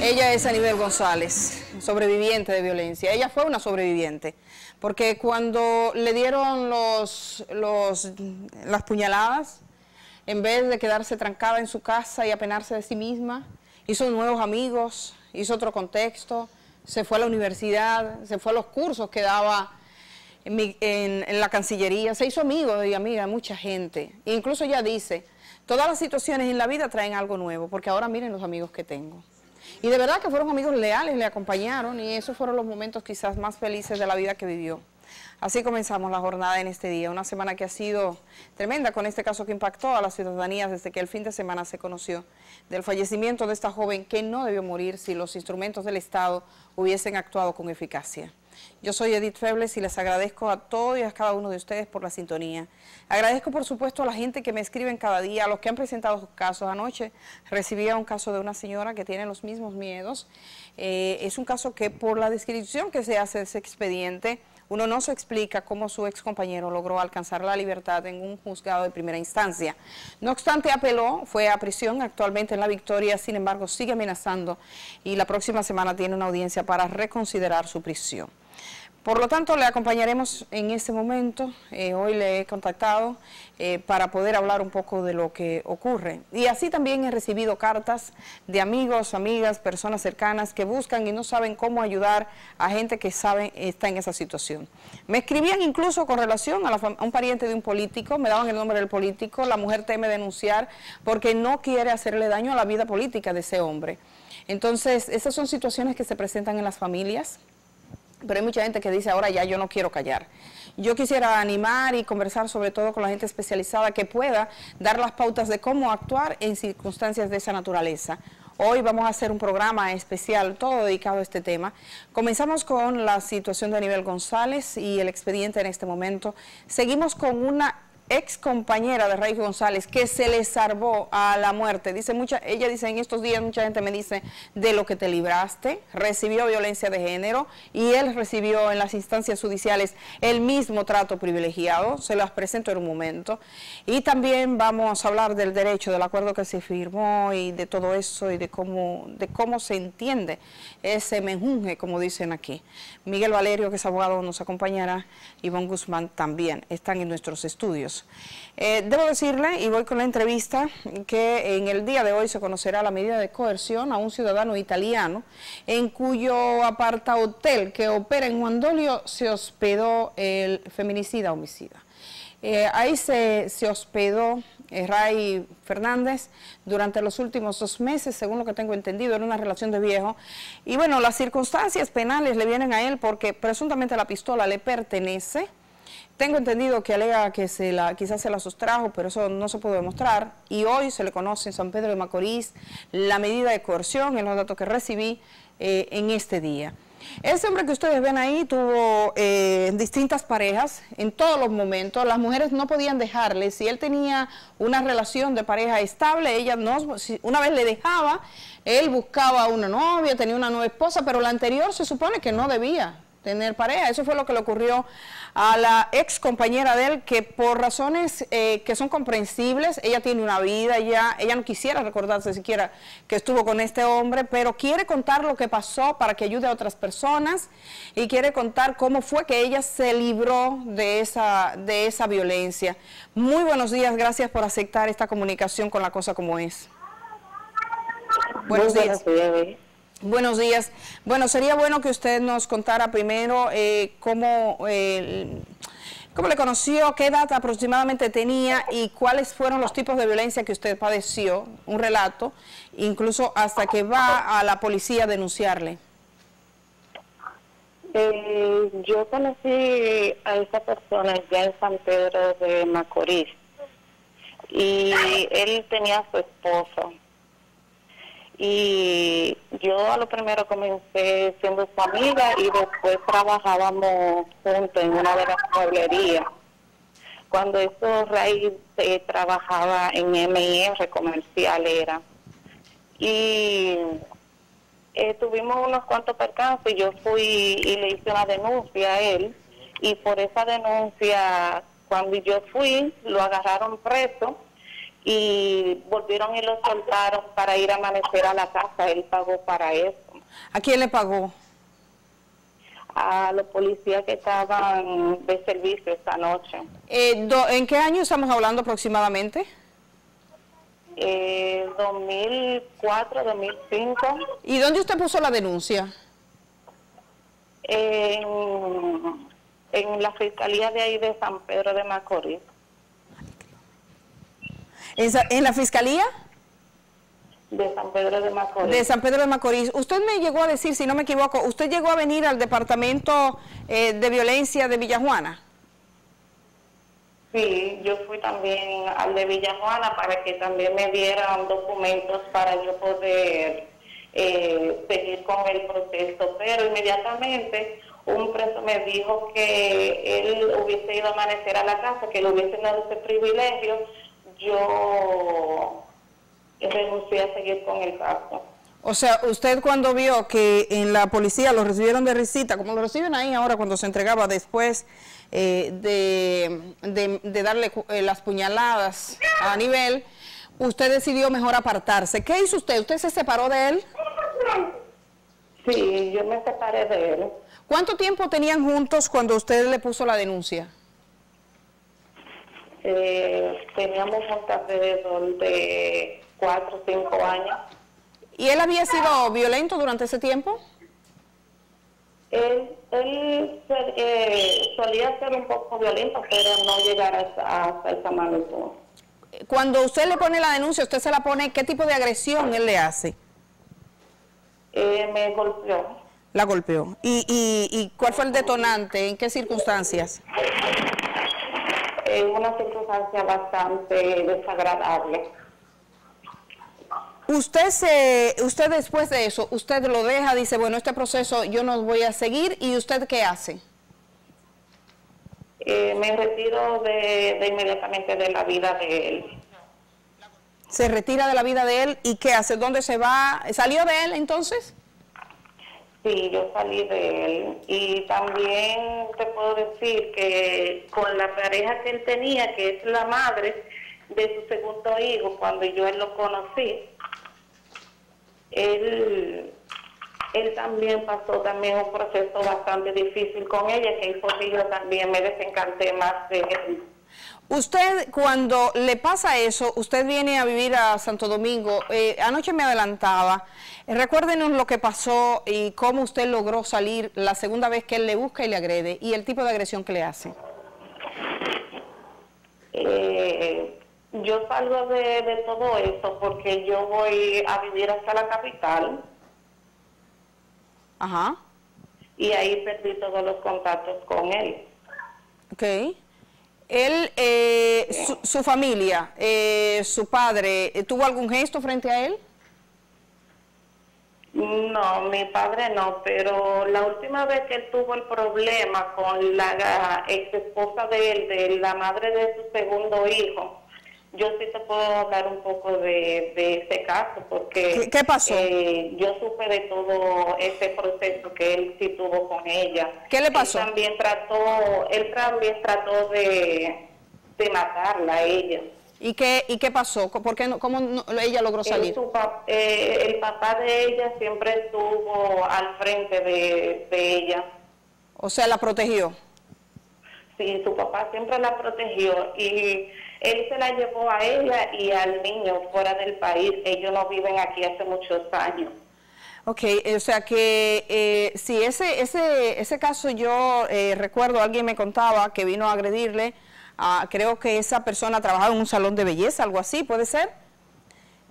Ella es Anibel González, sobreviviente de violencia. Ella fue una sobreviviente, porque cuando le dieron los, los, las puñaladas, en vez de quedarse trancada en su casa y apenarse de sí misma, hizo nuevos amigos, hizo otro contexto, se fue a la universidad, se fue a los cursos que daba en, la Cancillería, se hizo amigo y amiga de mucha gente. E incluso ella dice, todas las situaciones en la vida traen algo nuevo, porque ahora miren los amigos que tengo. Y de verdad que fueron amigos leales, le acompañaron y esos fueron los momentos quizás más felices de la vida que vivió. Así comenzamos la jornada en este día, una semana que ha sido tremenda con este caso que impactó a la ciudadanía desde que el fin de semana se conoció del fallecimiento de esta joven que no debió morir si los instrumentos del Estado hubiesen actuado con eficacia. Yo soy Edith Febles y les agradezco a todos y a cada uno de ustedes por la sintonía. Agradezco por supuesto a la gente que me escriben cada día, a los que han presentado sus casos. Anoche recibía un caso de una señora que tiene los mismos miedos. Eh, es un caso que por la descripción que se hace de ese expediente, uno no se explica cómo su ex compañero logró alcanzar la libertad en un juzgado de primera instancia. No obstante, apeló, fue a prisión actualmente en la Victoria, sin embargo, sigue amenazando y la próxima semana tiene una audiencia para reconsiderar su prisión. Por lo tanto, le acompañaremos en este momento. Eh, hoy le he contactado eh, para poder hablar un poco de lo que ocurre. Y así también he recibido cartas de amigos, amigas, personas cercanas que buscan y no saben cómo ayudar a gente que sabe está en esa situación. Me escribían incluso con relación a, la a un pariente de un político, me daban el nombre del político, la mujer teme denunciar porque no quiere hacerle daño a la vida política de ese hombre. Entonces, esas son situaciones que se presentan en las familias pero hay mucha gente que dice ahora ya yo no quiero callar. Yo quisiera animar y conversar sobre todo con la gente especializada que pueda dar las pautas de cómo actuar en circunstancias de esa naturaleza. Hoy vamos a hacer un programa especial todo dedicado a este tema. Comenzamos con la situación de Aníbal González y el expediente en este momento. Seguimos con una ex compañera de Raíz González que se le salvó a la muerte. Dice mucha, ella dice en estos días mucha gente me dice de lo que te libraste, recibió violencia de género y él recibió en las instancias judiciales el mismo trato privilegiado. Se las presento en un momento. Y también vamos a hablar del derecho, del acuerdo que se firmó y de todo eso y de cómo, de cómo se entiende ese menjunje, como dicen aquí. Miguel Valerio, que es abogado, nos acompañará. Ivonne Guzmán también están en nuestros estudios. Eh, debo decirle, y voy con la entrevista, que en el día de hoy se conocerá la medida de coerción a un ciudadano italiano en cuyo aparta hotel que opera en Juan Dolio se hospedó el feminicida homicida. Eh, ahí se, se hospedó eh, Ray Fernández durante los últimos dos meses, según lo que tengo entendido, era una relación de viejo. Y bueno, las circunstancias penales le vienen a él porque presuntamente la pistola le pertenece. Tengo entendido que alega que se la, quizás se la sustrajo, pero eso no se pudo demostrar. Y hoy se le conoce en San Pedro de Macorís la medida de coerción, en los datos que recibí eh, en este día. Ese hombre que ustedes ven ahí tuvo eh, distintas parejas en todos los momentos. Las mujeres no podían dejarle. Si él tenía una relación de pareja estable, ella no, si una vez le dejaba, él buscaba una novia, tenía una nueva esposa, pero la anterior se supone que no debía tener pareja. Eso fue lo que le ocurrió a la ex compañera de él, que por razones eh, que son comprensibles, ella tiene una vida ya, ella no quisiera recordarse siquiera que estuvo con este hombre, pero quiere contar lo que pasó para que ayude a otras personas y quiere contar cómo fue que ella se libró de esa, de esa violencia. Muy buenos días, gracias por aceptar esta comunicación con la cosa como es. Buenos Muy días. buenos días. Buenos días. Bueno, sería bueno que usted nos contara primero eh, cómo, eh, cómo le conoció, qué edad aproximadamente tenía y cuáles fueron los tipos de violencia que usted padeció, un relato, incluso hasta que va a la policía a denunciarle. Eh, yo conocí a esa persona ya en San Pedro de Macorís y él tenía a su esposa. Y yo a lo primero comencé siendo su amiga y después trabajábamos juntos en una de las mueblerías. cuando eso Ray eh, trabajaba en MIR comercial era. Y eh, tuvimos unos cuantos percances yo fui y le hice una denuncia a él y por esa denuncia cuando yo fui lo agarraron preso y volvieron y lo soltaron para ir a amanecer a la casa, él pagó para eso. ¿A quién le pagó? A los policías que estaban de servicio esta noche. Eh, ¿En qué año estamos hablando aproximadamente? Eh, 2004, 2005. ¿Y dónde usted puso la denuncia? En, en la fiscalía de ahí de San Pedro de Macorís. ¿En, la fiscalía? De San Pedro de Macorís. De San Pedro de Macorís. Usted me llegó a decir, si no me equivoco, usted llegó a venir al Departamento eh, de Violencia de Villajuana. Sí, yo fui también al de Villajuana para que también me dieran documentos para yo poder eh, seguir con el proceso, pero inmediatamente un preso me dijo que él hubiese ido a amanecer a la casa, que le hubiesen dado ese privilegio, yo renuncié a seguir con el caso. O sea, usted cuando vio que en la policía lo recibieron de risita, como lo reciben ahí ahora cuando se entregaba después eh, de, darle eh, las puñaladas a nivel, usted decidió mejor apartarse. ¿Qué hizo usted? ¿Usted se separó de él? Sí, yo me separé de él. ¿Cuánto tiempo tenían juntos cuando usted le puso la denuncia? Eh, teníamos un alrededor de cuatro o cinco años. ¿Y él había sido violento durante ese tiempo? Él, él eh, solía ser un poco violento, pero no llegar hasta, esa magnitud. Cuando usted le pone la denuncia, usted se la pone, ¿qué tipo de agresión él le hace? Eh, me golpeó. La golpeó. ¿Y, y, ¿Y cuál fue el detonante? ¿En qué circunstancias? En una circunstancia bastante desagradable. Usted se, usted después de eso, usted lo deja, dice, bueno, este proceso yo no voy a seguir, ¿y usted qué hace? Eh, me retiro de, de, inmediatamente de la vida de él. Se retira de la vida de él y qué hace, ¿dónde se va? ¿Salió de él entonces? Sí, yo salí de él y también te puedo decir que con la pareja que él tenía, que es la madre de su segundo hijo, cuando yo él lo conocí, él, él también pasó también un proceso bastante difícil con ella, que hizo que yo también me desencanté más de él. Usted, cuando le pasa eso, usted viene a vivir a Santo Domingo, eh, anoche me adelantaba, recuérdenos lo que pasó y cómo usted logró salir la segunda vez que él le busca y le agrede y el tipo de agresión que le hace. Eh, yo salgo de, de todo eso porque yo voy a vivir hasta la capital. Ajá. Y ahí perdí todos los contactos con él. Ok. Él, eh, su, familia, eh, su padre, ¿tuvo algún gesto frente a él? No, mi padre no, pero la última vez que él tuvo el problema con la ex esposa de él, de la madre de su segundo hijo, yo sí te puedo hablar un poco de, ese caso, porque ¿Qué, pasó? Eh, yo supe de todo ese proceso que él sí tuvo con ella. ¿Qué le pasó? Él también trató, él también trató de, de matarla a ella. ¿Y qué, ¿Y qué pasó? ¿Por qué no, ¿Cómo ella logró salir? Eh, el papá de ella siempre estuvo al frente de, de ella. O sea, la protegió. Sí, su papá siempre la protegió y él se la llevó a ella y al niño fuera del país. Ellos no viven aquí hace muchos años. Ok, o sea que eh, si ese, ese, ese caso yo eh, recuerdo, alguien me contaba que vino a agredirle, creo que esa persona trabajaba en un salón de belleza, algo así, ¿puede ser?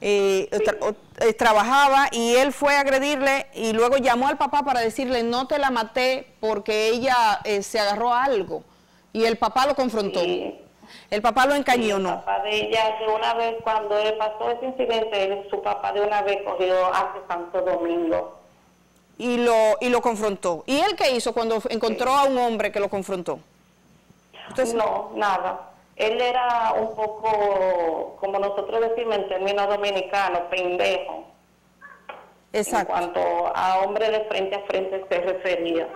Eh, eh, trabajaba y él fue a agredirle y luego llamó al papá para decirle no te la maté porque ella se agarró a algo y el papá lo confrontó. El papá lo encañonó. el papá de ella, de una vez, cuando él pasó ese incidente, su papá de una vez cogió hace Santo Domingo. Y lo, y lo confrontó. ¿Y él qué hizo cuando encontró a un hombre que lo confrontó? No, nada. él era un poco, como nosotros decimos en términos dominicanos, pendejo. Exacto. En cuanto a hombre de frente a frente se refería.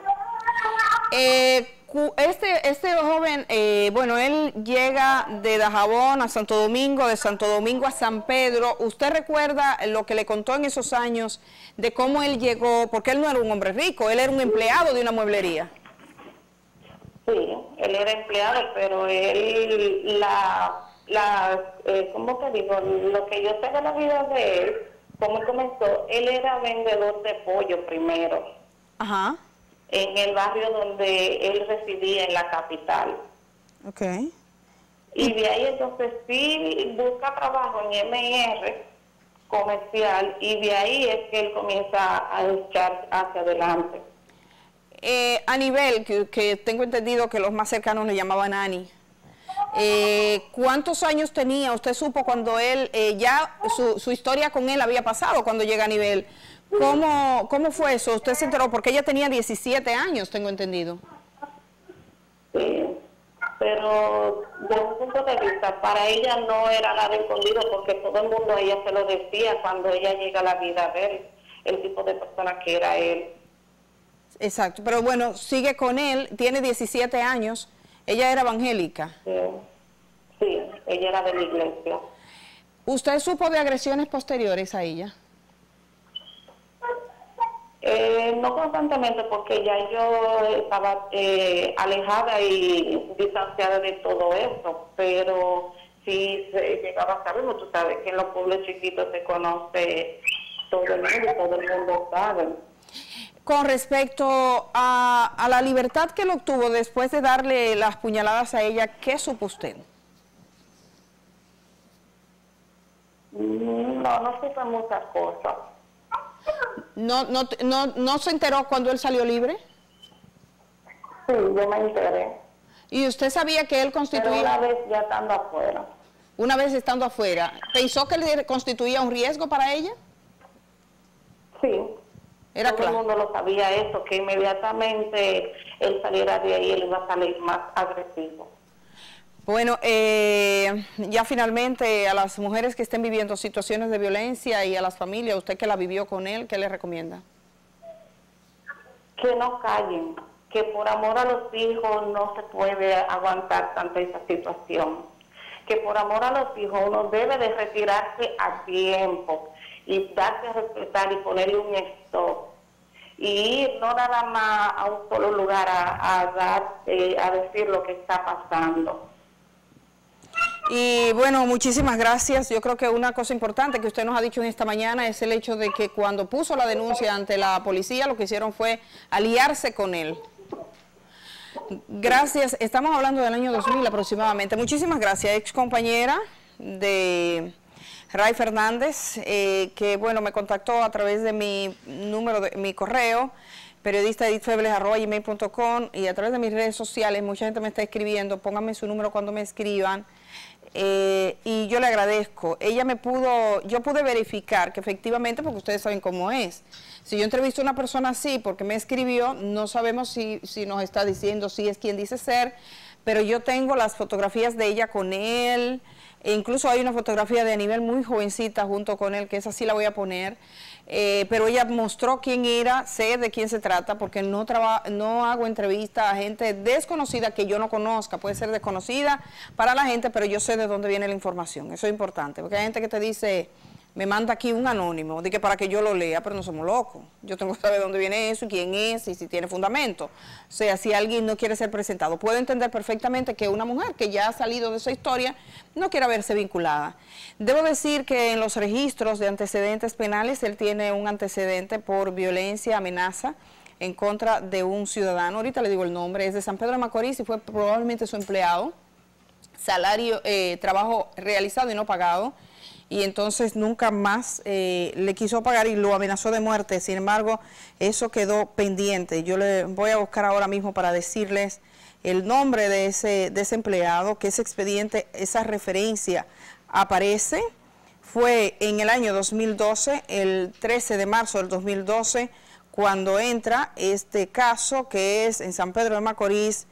Eh, este, este joven, eh, bueno, él llega de Dajabón a Santo Domingo, de Santo Domingo a San Pedro. ¿Usted recuerda lo que le contó en esos años de cómo él llegó? Porque él no era un hombre rico, él era un empleado de una mueblería. Sí, él era empleado, pero él, la, la eh, ¿cómo te digo? Lo que yo sé de la vida de él, cómo comenzó, él era vendedor de pollo primero. Ajá en el barrio donde él residía en la capital. Ok. Y de ahí entonces sí busca trabajo en MR comercial y de ahí es que él comienza a echar hacia adelante. Eh, a nivel que, tengo entendido que los más cercanos le llamaban Ani. Eh, ¿Cuántos años tenía? ¿Usted supo cuando él, eh, ya su, historia con él había pasado cuando llega a nivel? ¿Cómo, ¿Cómo fue eso? ¿Usted se enteró? Porque ella tenía 17 años, tengo entendido. Sí, pero desde un punto de vista, para ella no era nada escondido porque todo el mundo a ella se lo decía cuando ella llega a la vida a ver el tipo de persona que era él. Exacto, pero bueno, sigue con él, tiene 17 años, ella era evangélica. Sí, sí ella era de la iglesia. ¿Usted supo de agresiones posteriores a ella? Eh, no constantemente porque ya yo estaba eh, alejada y distanciada de todo eso, pero si se llegaba a saber, tú sabes que en los pueblos chiquitos se conoce todo el mundo, todo el mundo sabe. Con respecto a, a la libertad que él obtuvo después de darle las puñaladas a ella, ¿qué supo usted? No, no supe muchas cosas. ¿No, no, no, ¿No se enteró cuando él salió libre? Sí, yo me enteré. ¿Y usted sabía que él constituía... una vez ya estando afuera. Una vez estando afuera. ¿Pensó que él constituía un riesgo para ella? Era Todo el mundo lo sabía eso, que inmediatamente él saliera de ahí, él iba a salir más agresivo. Bueno, eh, ya finalmente a las mujeres que estén viviendo situaciones de violencia y a las familias, usted que la vivió con él, ¿qué le recomienda? Que no callen, que por amor a los hijos no se puede aguantar tanta esa situación, que por amor a los hijos uno debe de retirarse a tiempo y darse a respetar y ponerle un stop y no nada más a un solo lugar a, dar, eh, a decir lo que está pasando y bueno, muchísimas gracias. Yo creo que una cosa importante que usted nos ha dicho en esta mañana es el hecho de que cuando puso la denuncia ante la policía, lo que hicieron fue aliarse con él. Gracias. Estamos hablando del año 2000 aproximadamente. Muchísimas gracias, ex compañera de Ray Fernández, eh, que bueno, me contactó a través de mi número, de mi correo, periodista edithfebles.com y a través de mis redes sociales. Mucha gente me está escribiendo. Pónganme su número cuando me escriban. Eh, y yo le agradezco. Ella me pudo, yo pude verificar que efectivamente, porque ustedes saben cómo es, si yo entrevisto a una persona así porque me escribió, no sabemos si, si nos está diciendo si es quien dice ser, pero yo tengo las fotografías de ella con él, e incluso hay una fotografía de nivel muy jovencita junto con él, que esa sí la voy a poner. Eh, pero ella mostró quién era, sé de quién se trata, porque no, no hago entrevista a gente desconocida que yo no conozca, puede ser desconocida para la gente, pero yo sé de dónde viene la información, eso es importante, porque hay gente que te dice, me manda aquí un anónimo, de que para que yo lo lea, pero no somos locos. Yo tengo que saber dónde viene eso y quién es y si tiene fundamento. O sea, si alguien no quiere ser presentado, puedo entender perfectamente que una mujer que ya ha salido de esa historia no quiera verse vinculada. Debo decir que en los registros de antecedentes penales él tiene un antecedente por violencia, amenaza en contra de un ciudadano. Ahorita le digo el nombre, es de San Pedro de Macorís y fue probablemente su empleado. Salario, eh, trabajo realizado y no pagado y entonces nunca más eh, le quiso pagar y lo amenazó de muerte. Sin embargo, eso quedó pendiente. Yo le voy a buscar ahora mismo para decirles el nombre de ese, de ese empleado, que ese expediente, esa referencia aparece. Fue en el año 2012, el 13 de marzo del 2012, cuando entra este caso que es en San Pedro de Macorís,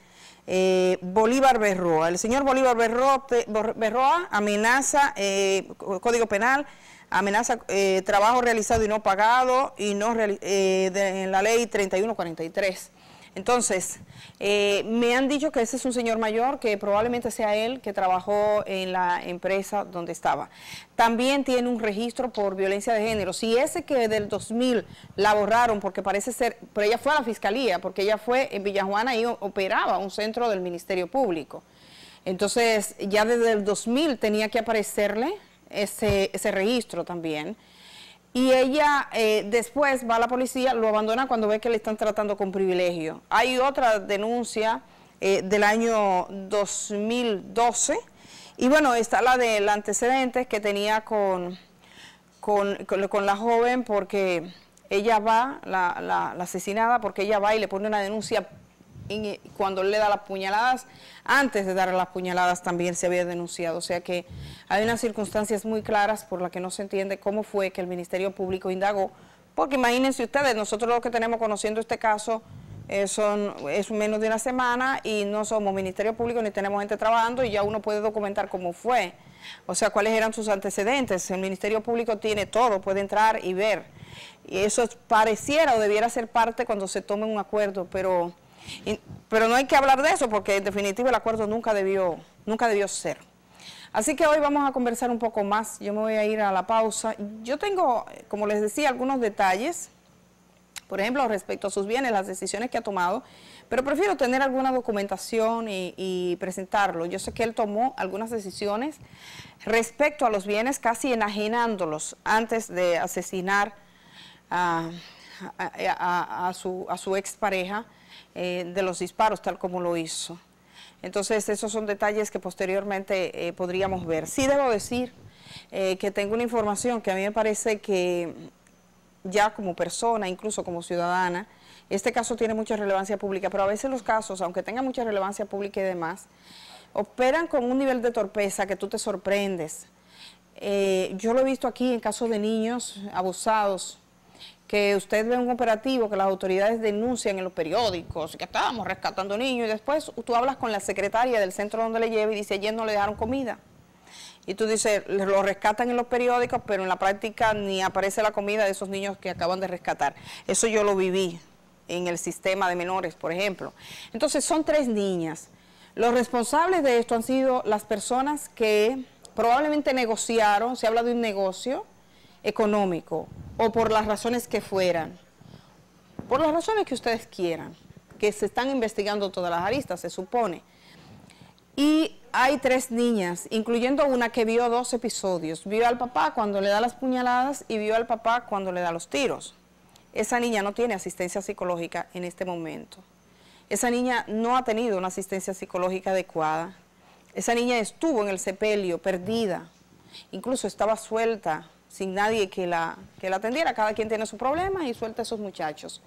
eh, Bolívar Berroa. El señor Bolívar Berroa, amenaza, eh, Código Penal, amenaza eh, trabajo realizado y no pagado y no en la ley 3143. Entonces, eh, me han dicho que ese es un señor mayor, que probablemente sea él que trabajó en la empresa donde estaba. También tiene un registro por violencia de género. Si ese que del 2000 la borraron, porque parece ser, pero ella fue a la fiscalía, porque ella fue en Villajuana y operaba un centro del Ministerio Público. Entonces, ya desde el 2000 tenía que aparecerle ese, ese registro también y ella eh, después va a la policía, lo abandona cuando ve que le están tratando con privilegio. Hay otra denuncia eh, del año 2012 y bueno, está la del antecedente que tenía con, con, la joven porque ella va, la, la, la asesinada, porque ella va y le pone una denuncia cuando le da las puñaladas, antes de dar las puñaladas también se había denunciado. O sea que hay unas circunstancias muy claras por las que no se entiende cómo fue que el Ministerio Público indagó. Porque imagínense ustedes, nosotros lo que tenemos conociendo este caso eh, son, es menos de una semana y no somos Ministerio Público ni tenemos gente trabajando y ya uno puede documentar cómo fue. O sea, cuáles eran sus antecedentes. El Ministerio Público tiene todo, puede entrar y ver. Y eso pareciera o debiera ser parte cuando se tome un acuerdo, pero pero no hay que hablar de eso porque en definitiva el acuerdo nunca debió, nunca debió ser. Así que hoy vamos a conversar un poco más. Yo me voy a ir a la pausa. Yo tengo, como les decía, algunos detalles, por ejemplo, respecto a sus bienes, las decisiones que ha tomado, pero prefiero tener alguna documentación y, presentarlo. Yo sé que él tomó algunas decisiones respecto a los bienes, casi enajenándolos antes de asesinar a, a, a su, a su expareja eh, de los disparos, tal como lo hizo. Entonces, esos son detalles que posteriormente eh, podríamos ver. Sí debo decir eh, que tengo una información que a mí me parece que ya como persona, incluso como ciudadana, este caso tiene mucha relevancia pública, pero a veces los casos, aunque tengan mucha relevancia pública y demás, operan con un nivel de torpeza que tú te sorprendes. yo lo he visto aquí en casos de niños abusados, que usted ve un operativo que las autoridades denuncian en los periódicos, que estábamos rescatando niños, y después tú hablas con la secretaria del centro donde le lleva y dice, ayer no le dejaron comida. Y tú dices, lo rescatan en los periódicos, pero en la práctica ni aparece la comida de esos niños que acaban de rescatar. Eso yo lo viví en el sistema de menores, por ejemplo. Entonces, son tres niñas. Los responsables de esto han sido las personas que probablemente negociaron, se habla de un negocio económico, o por las razones que fueran, por las razones que ustedes quieran, que se están investigando todas las aristas, se supone. Y hay tres niñas, incluyendo una que vio dos episodios. Vio al papá cuando le da las puñaladas y vio al papá cuando le da los tiros. Esa niña no tiene asistencia psicológica en este momento. Esa niña no ha tenido una asistencia psicológica adecuada. Esa niña estuvo en el sepelio, perdida. Incluso estaba suelta sin nadie que la, que la atendiera. Cada quien tiene su problema y suelta a esos muchachos.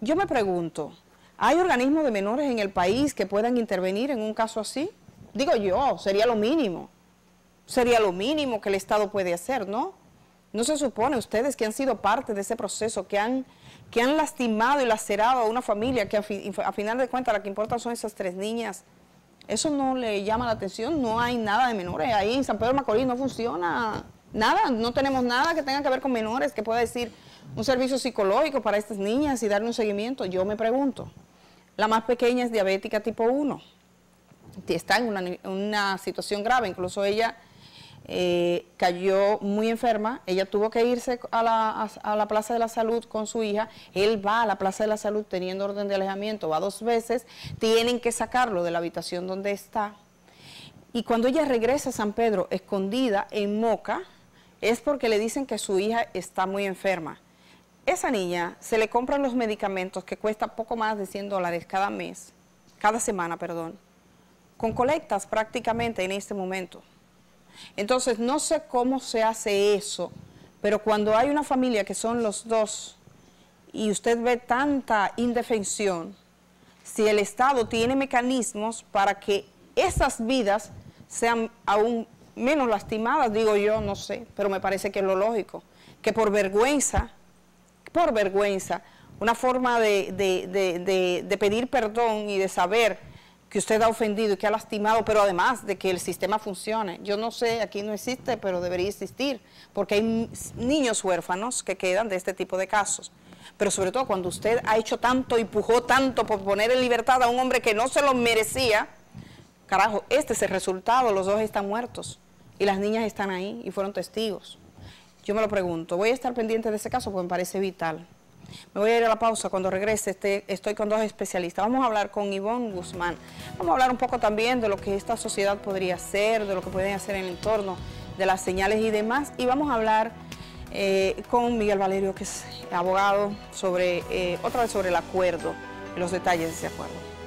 Yo me pregunto, ¿hay organismos de menores en el país que puedan intervenir en un caso así? Digo yo, sería lo mínimo. Sería lo mínimo que el Estado puede hacer, ¿no? ¿No se supone ustedes que han sido parte de ese proceso, que han, que han lastimado y lacerado a una familia que a, a final de cuentas la que importa son esas tres niñas? Eso no le llama la atención, no hay nada de menores. Ahí en San Pedro Macorís no funciona Nada, no tenemos nada que tenga que ver con menores, que pueda decir un servicio psicológico para estas niñas y darle un seguimiento. Yo me pregunto, la más pequeña es diabética tipo 1, está en una, situación grave, incluso ella eh, cayó muy enferma, ella tuvo que irse a la, a la Plaza de la Salud con su hija, él va a la Plaza de la Salud teniendo orden de alejamiento, va dos veces, tienen que sacarlo de la habitación donde está. Y cuando ella regresa a San Pedro, escondida en Moca, es porque le dicen que su hija está muy enferma. Esa niña se le compran los medicamentos que cuesta poco más de 100 dólares cada mes, cada semana, perdón, con colectas prácticamente en este momento. Entonces, no sé cómo se hace eso, pero cuando hay una familia que son los dos y usted ve tanta indefensión, si el Estado tiene mecanismos para que esas vidas sean aún menos lastimadas, digo yo, no sé, pero me parece que es lo lógico, que por vergüenza, por vergüenza, una forma de, pedir perdón y de saber que usted ha ofendido y que ha lastimado, pero además de que el sistema funcione. Yo no sé, aquí no existe, pero debería existir, porque hay niños huérfanos que quedan de este tipo de casos. Pero sobre todo cuando usted ha hecho tanto y pujó tanto por poner en libertad a un hombre que no se lo merecía, carajo, este es el resultado, los dos están muertos y las niñas están ahí y fueron testigos. Yo me lo pregunto, voy a estar pendiente de ese caso porque me parece vital. Me voy a ir a la pausa. Cuando regrese este, estoy con dos especialistas. Vamos a hablar con Ivonne Guzmán. Vamos a hablar un poco también de lo que esta sociedad podría hacer, de lo que pueden hacer en el entorno, de las señales y demás. Y vamos a hablar eh, con Miguel Valerio, que es abogado, sobre eh, otra vez sobre el acuerdo, los detalles de ese acuerdo.